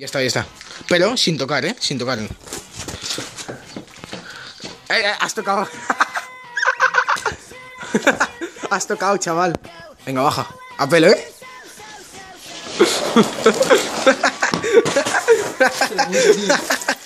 Ya está, ya está. Pero sin tocar, ¿eh? Sin tocar. Eh, eh, has tocado. has tocado, chaval. Venga, baja. A pelo, ¿eh?